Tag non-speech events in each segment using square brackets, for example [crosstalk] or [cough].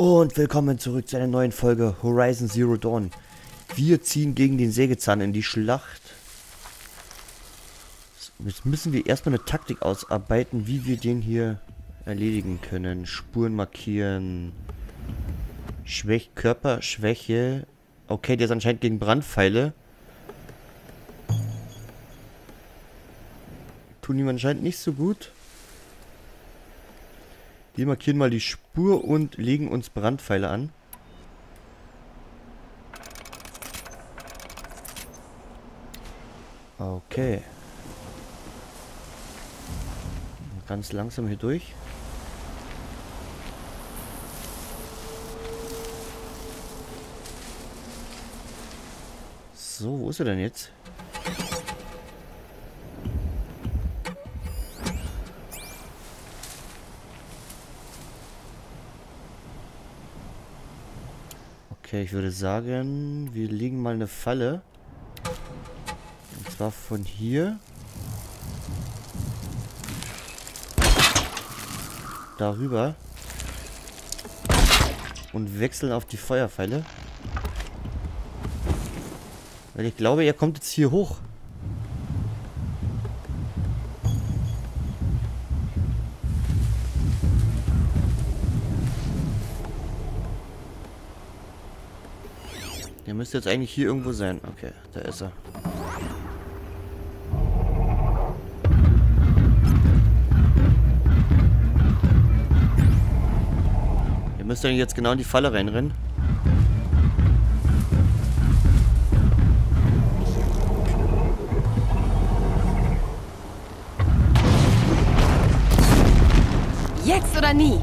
Und willkommen zurück zu einer neuen Folge Horizon Zero Dawn. Wir ziehen gegen den Sägezahn in die Schlacht. Jetzt müssen wir erstmal eine Taktik ausarbeiten, wie wir den hier erledigen können. Spuren markieren. Schwäch Körperschwäche. Okay, der ist anscheinend gegen Brandpfeile. Tun ihm anscheinend nicht so gut. Wir markieren mal die Spur und legen uns Brandpfeile an. Okay. Ganz langsam hier durch. So, wo ist er denn jetzt? Okay, ich würde sagen, wir legen mal eine Falle. Und zwar von hier. Darüber. Und wechseln auf die Feuerpfeile. Weil ich glaube, er kommt jetzt hier hoch. Müsste jetzt eigentlich hier irgendwo sein. Okay, da ist er. Der müsste jetzt genau in die Falle reinrennen. Jetzt oder nie.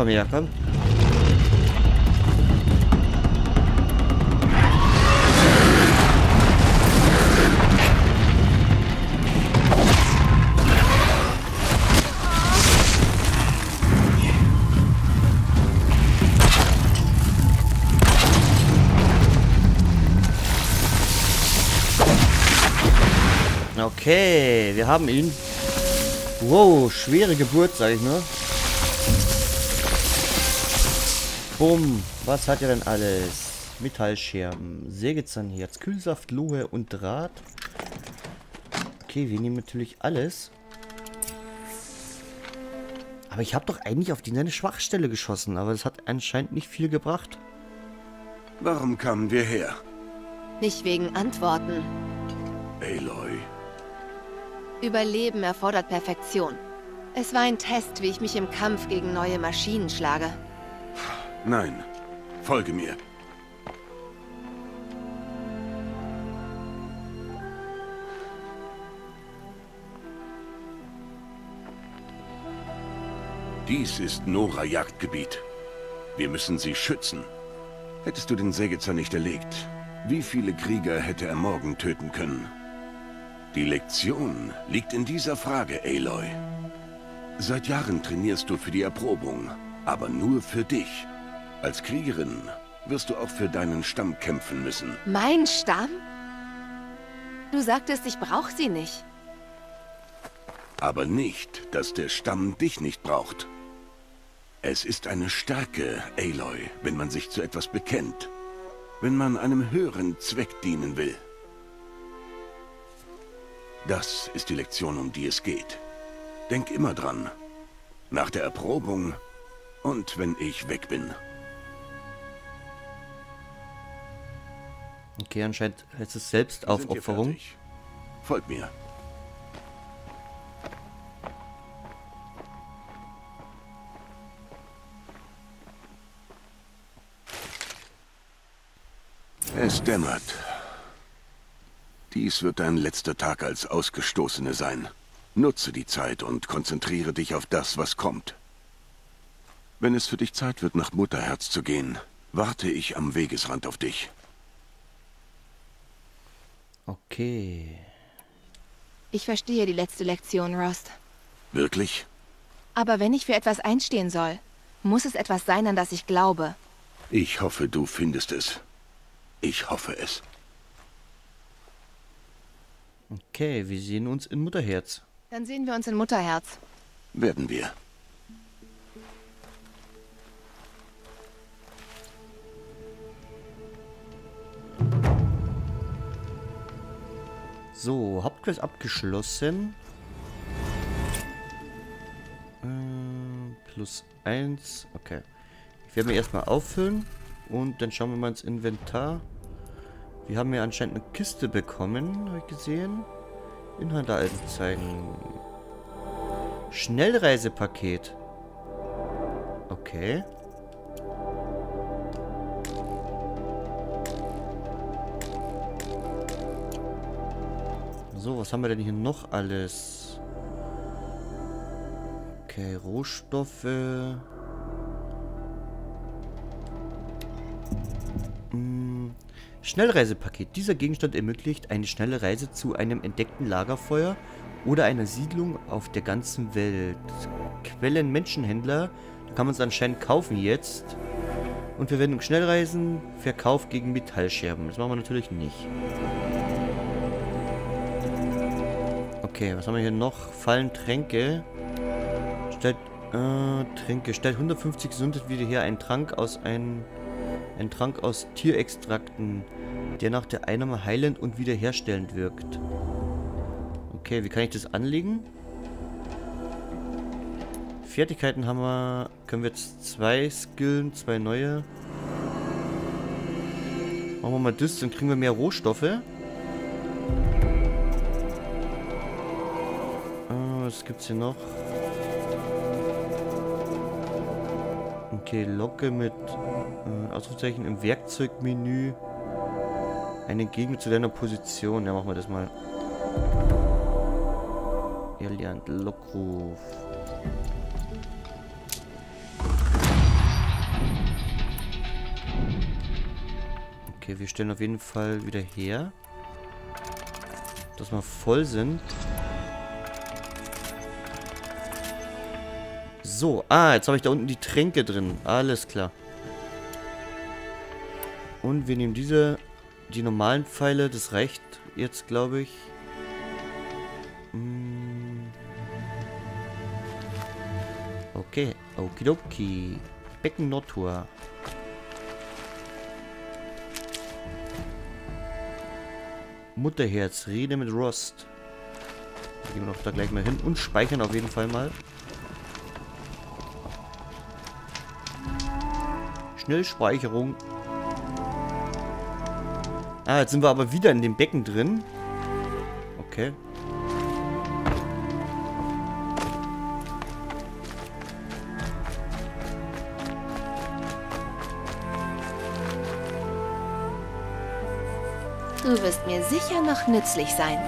Komm her, komm. Okay, wir haben ihn. Wow, schwere Geburt, sag ich nur. Bumm, was hat er denn alles? Metallscherben, Sägezahnherz, Kühlsaft, Lohe und Draht. Okay, wir nehmen natürlich alles. Aber ich habe doch eigentlich auf die eine Schwachstelle geschossen, aber das hat anscheinend nicht viel gebracht. Warum kamen wir her? Nicht wegen Antworten. Aloy, Überleben erfordert Perfektion. Es war ein Test, wie ich mich im Kampf gegen neue Maschinen schlage. Nein. Folge mir. Dies ist Nora-Jagdgebiet. Wir müssen sie schützen. Hättest du den Sägezahn nicht erlegt, wie viele Krieger hätte er morgen töten können? Die Lektion liegt in dieser Frage, Aloy. Seit Jahren trainierst du für die Erprobung, aber nur für dich. Als Kriegerin wirst du auch für deinen Stamm kämpfen müssen. Mein Stamm? Du sagtest, ich brauche sie nicht. Aber nicht, dass der Stamm dich nicht braucht. Es ist eine Stärke, Aloy, wenn man sich zu etwas bekennt. wenn man einem höheren Zweck dienen will. Das ist die Lektion, um die es geht. Denk immer dran. Nach der Erprobung und wenn ich weg bin. Okay, anscheinend heißt es Selbstaufopferung. Folgt mir. Es dämmert. Dies wird dein letzter Tag als Ausgestoßene sein. Nutze die Zeit und konzentriere dich auf das, was kommt. Wenn es für dich Zeit wird, nach Mutterherz zu gehen, warte ich am Wegesrand auf dich. Okay. Ich verstehe die letzte Lektion, Rost. Wirklich? Aber wenn ich für etwas einstehen soll, muss es etwas sein, an das ich glaube. Ich hoffe, du findest es. Ich hoffe es. Okay, wir sehen uns in Mutterherz. Dann sehen wir uns in Mutterherz. Werden wir. So, Hauptquest abgeschlossen. Äh, plus 1. Okay. Ich werde mir erstmal auffüllen. Und dann schauen wir mal ins Inventar. Wir haben ja anscheinend eine Kiste bekommen, habe ich gesehen. Inhalte anzeigen. Schnellreisepaket. Okay. So, was haben wir denn hier noch alles? Okay, Rohstoffe. Hm. Schnellreisepaket. Dieser Gegenstand ermöglicht eine schnelle Reise zu einem entdeckten Lagerfeuer oder einer Siedlung auf der ganzen Welt. Quellen Menschenhändler. Da kann man es anscheinend kaufen jetzt. Und Verwendung Schnellreisen. Verkauf gegen Metallscherben. Das machen wir natürlich nicht. Okay, was haben wir hier noch? Fallen Tränke. Stellt, äh, Tränke. Stellt 150 Gesundheit wieder her. Ein Trank aus ein, ein Trank aus Tierextrakten, der nach der Einnahme heilend und wiederherstellend wirkt. Okay, wie kann ich das anlegen? Fertigkeiten haben wir, können wir jetzt zwei skillen, zwei neue. Machen wir mal das, dann kriegen wir mehr Rohstoffe. Was gibt's hier noch? Okay, Locke mit äh, Ausrufezeichen im Werkzeugmenü. Einen Gegner zu deiner Position. Ja, machen wir das mal. Erlernt Lockruf. Okay, wir stellen auf jeden Fall wieder her. Dass wir voll sind. So, ah, jetzt habe ich da unten die Tränke drin. Alles klar. Und wir nehmen diese, die normalen Pfeile. Das reicht jetzt, glaube ich. Hm. Okay, okidoki. Becken Nordtour. Mutterherz, rede mit Rost. Gehen wir noch da gleich mal hin und speichern auf jeden Fall mal. Schnellspeicherung. Ah, jetzt sind wir aber wieder in dem Becken drin. Okay. Du wirst mir sicher noch nützlich sein.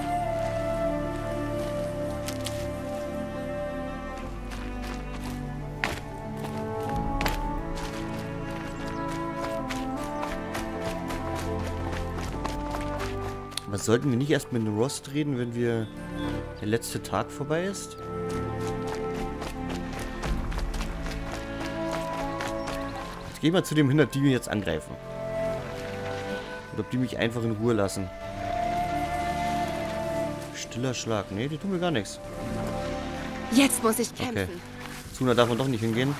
Was sollten wir nicht erst mit Rost reden, wenn wir der letzte Tag vorbei ist? Jetzt gehen wir zu dem hin, die wir jetzt angreifen. Oder ob die mich einfach in Ruhe lassen. Stiller Schlag. Nee, die tun mir gar nichts. Jetzt muss ich kämpfen. Okay. Suna darf man doch nicht hingehen.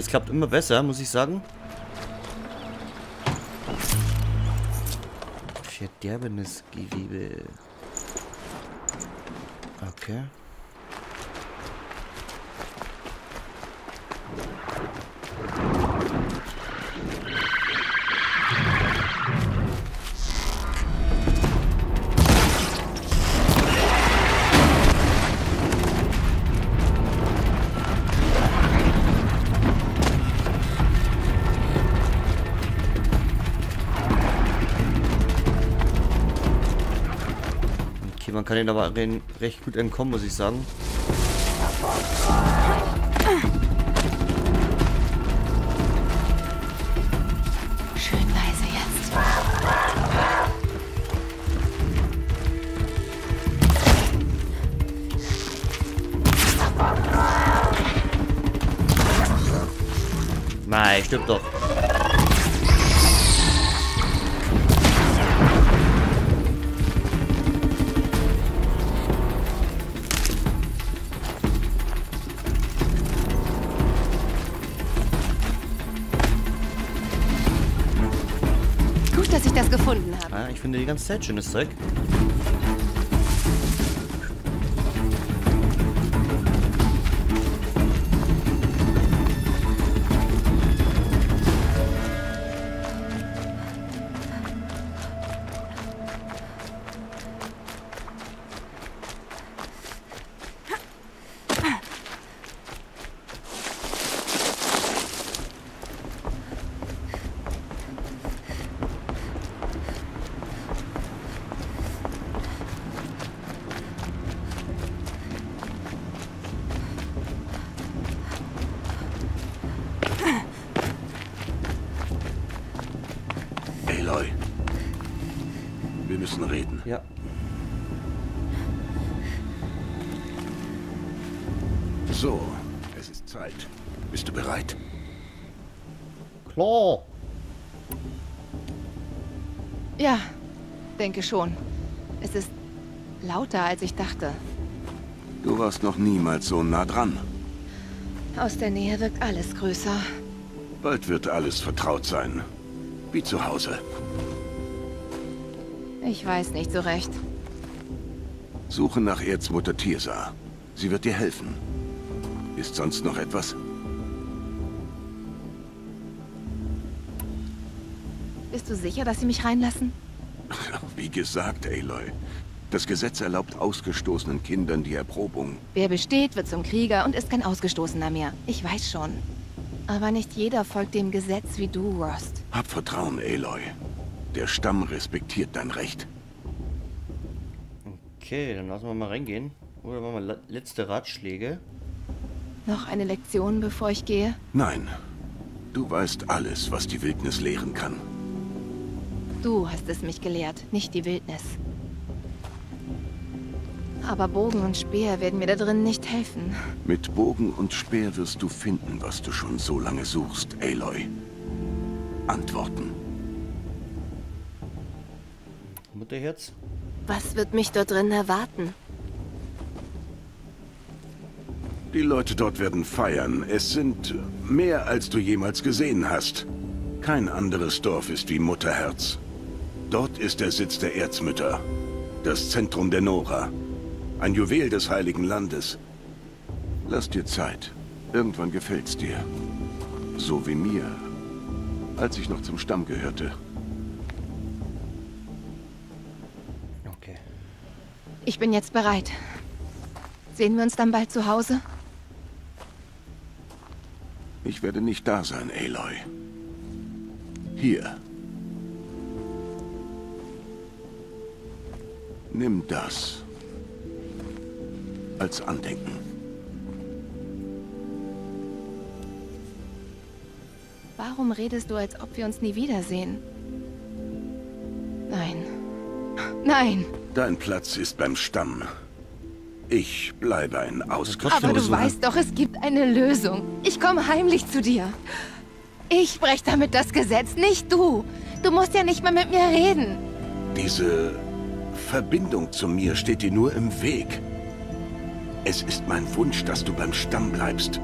Es klappt immer besser, muss ich sagen. Verderbenes Gewebe. Okay. Kann ihn aber recht gut entkommen, muss ich sagen. Schön leise jetzt. Nein, stimmt doch. Dass ich das gefunden habe. Ah, ich finde die ganze Zeit schönes Zeug. So, es ist Zeit. Bist du bereit? Klar. Ja, denke schon. Es ist lauter, als ich dachte. Du warst noch niemals so nah dran. Aus der Nähe wirkt alles größer. Bald wird alles vertraut sein. Wie zu Hause. Ich weiß nicht so recht. Suche nach Erzmutter Tirsa. Sie wird dir helfen. Ist sonst noch etwas? Bist du sicher, dass sie mich reinlassen? [laughs] Wie gesagt, Aloy. Das Gesetz erlaubt ausgestoßenen Kindern die Erprobung. Wer besteht, wird zum Krieger und ist kein Ausgestoßener mehr. Ich weiß schon. Aber nicht jeder folgt dem Gesetz wie du, Rost. Hab Vertrauen, Aloy. Der Stamm respektiert dein Recht. Okay, dann lassen wir mal reingehen. Oder machen wir letzte Ratschläge. Noch eine Lektion, bevor ich gehe? Nein. Du weißt alles, was die Wildnis lehren kann. Du hast es mich gelehrt, nicht die Wildnis. Aber Bogen und Speer werden mir da drin nicht helfen. Mit Bogen und Speer wirst du finden, was du schon so lange suchst, Aloy. Antworten. Mutterherz. Was wird mich dort drin erwarten? Die Leute dort werden feiern. Es sind mehr, als du jemals gesehen hast. Kein anderes Dorf ist wie Mutterherz. Dort ist der Sitz der Erzmütter. Das Zentrum der Nora. Ein Juwel des Heiligen Landes. Lass dir Zeit. Irgendwann gefällt's dir. So wie mir, als ich noch zum Stamm gehörte. Okay. Ich bin jetzt bereit. Sehen wir uns dann bald zu Hause? Ich werde nicht da sein, Aloy. Hier. Nimm das. Als Andenken. Warum redest du, als ob wir uns nie wiedersehen? Nein. Nein. Dein Platz ist beim Stamm. Ich bleibe ein Ausgestoßener. Aber du weißt doch, es gibt eine Lösung. Ich komme heimlich zu dir. Ich breche damit das Gesetz, nicht du. Du musst ja nicht mal mit mir reden. Diese Verbindung zu mir steht dir nur im Weg. Es ist mein Wunsch, dass du beim Stamm bleibst.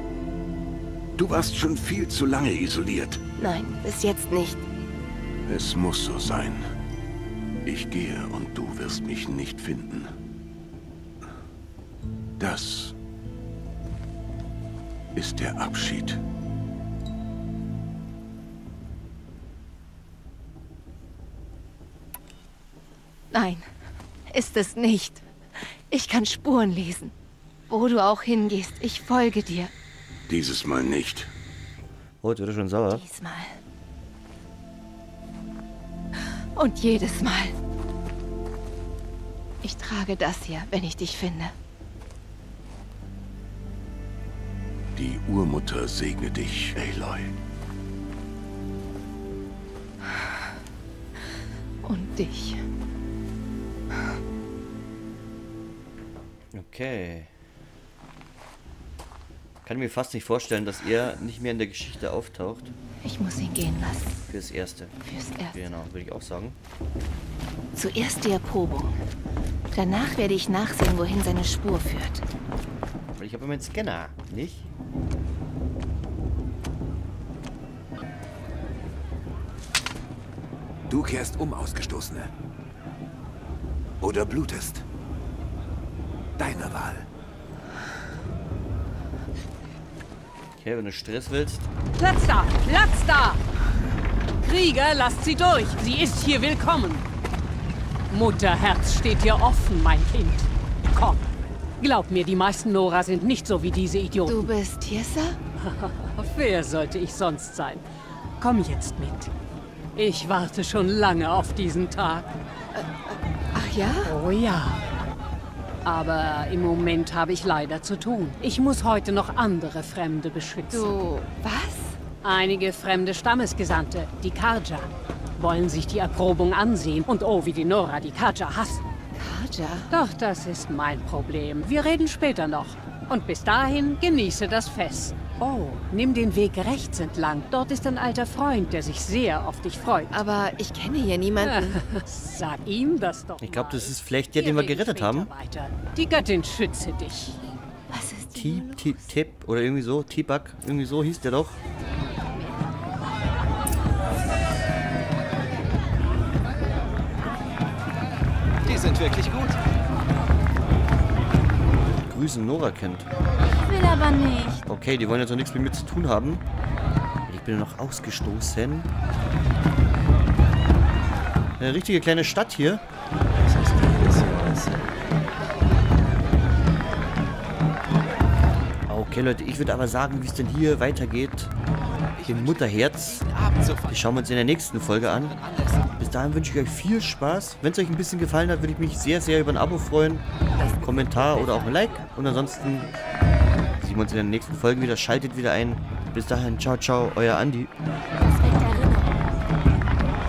Du warst schon viel zu lange isoliert. Nein, bis jetzt nicht. Es muss so sein. Ich gehe und du wirst mich nicht finden. Das ist der Abschied. Nein, ist es nicht. Ich kann Spuren lesen. Wo du auch hingehst, ich folge dir. Dieses Mal nicht. Oh, jetzt wird er schon sauer. Diesmal. Und jedes Mal. Ich trage das hier, wenn ich dich finde. Die Urmutter segne dich, Aloy. Und dich. Okay. Kann mir fast nicht vorstellen, dass er nicht mehr in der Geschichte auftaucht. Ich muss ihn gehen lassen. Fürs Erste. Fürs Erste. Genau, würde ich auch sagen. Zuerst die Erprobung. Danach werde ich nachsehen, wohin seine Spur führt. Ich habe meinen Scanner, nicht? Du kehrst um, Ausgestoßene. Oder blutest. Deine Wahl. Okay, wenn du Stress willst. Platz da! Platz da! Krieger, lasst sie durch. Sie ist hier willkommen. Mutterherz steht dir offen, mein Kind. Komm. Glaub mir, die meisten Nora sind nicht so wie diese Idioten. Du bist Tirsa? [laughs] Wer sollte ich sonst sein? Komm jetzt mit. Ich warte schon lange auf diesen Tag. Ach ja? Oh ja. Aber im Moment habe ich leider zu tun. Ich muss heute noch andere Fremde beschützen. Du... was? Einige fremde Stammesgesandte, die Karja, wollen sich die Erprobung ansehen. Und oh, wie die Nora die Karja hassen. Karja? Doch das ist mein Problem. Wir reden später noch. Und bis dahin genieße das Fest. Oh, nimm den Weg rechts entlang. Dort ist ein alter Freund, der sich sehr auf dich freut. Aber ich kenne hier niemanden. [laughs] Sag ihm das doch Ich glaube, das ist vielleicht der, den wir gerettet haben. Weiter. Die Göttin schütze dich. Was ist Tip, Tip, Tip oder irgendwie so. Tibak, irgendwie so hieß der doch. Sind wirklich gut. Grüßen Nora kennt. Ich will aber nicht. Okay, die wollen jetzt noch nichts mit mir zu tun haben. Ich bin noch ausgestoßen. Eine richtige kleine Stadt hier. Okay, Leute, ich würde aber sagen, wie es denn hier weitergeht. Dem Mutterherz. Die schauen wir uns in der nächsten Folge an. Bis dahin wünsche ich euch viel Spaß. Wenn es euch ein bisschen gefallen hat, würde ich mich sehr, sehr über ein Abo freuen. Kommentar oder auch ein Like. Und ansonsten sehen wir uns in den nächsten Folgen wieder. Schaltet wieder ein. Bis dahin, ciao, ciao, euer Andi.